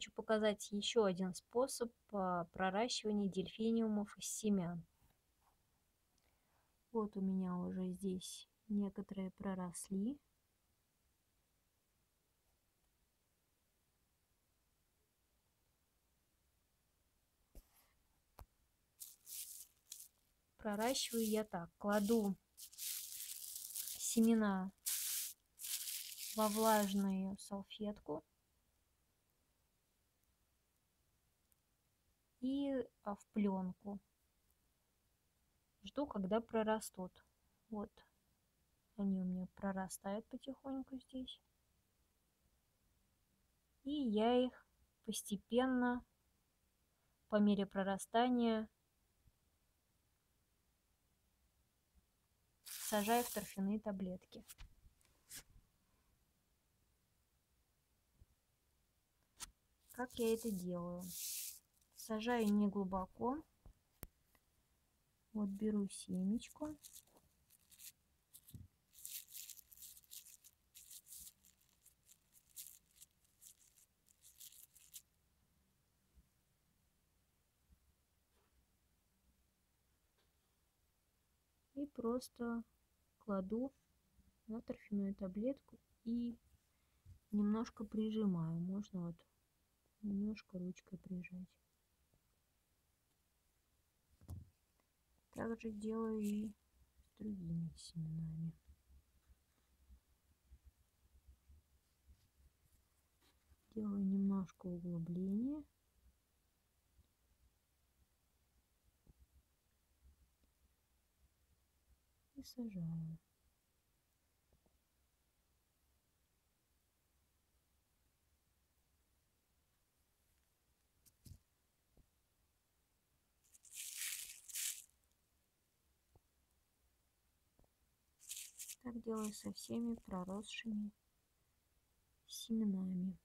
хочу показать еще один способ а, проращивания дельфиниумов из семян. Вот у меня уже здесь некоторые проросли. Проращиваю я так. Кладу семена во влажную салфетку и а, в пленку. Жду, когда прорастут. Вот они у меня прорастают потихоньку здесь. И я их постепенно, по мере прорастания, сажаю в торфяные таблетки. Как я это делаю? Сажаю не глубоко. Вот беру семечку. И просто кладу на торфяную таблетку и немножко прижимаю. Можно вот немножко ручкой прижать. Также делаю и с другими семенами. Делаю немножко углубления. И сажаю. Так делаю со всеми проросшими семенами.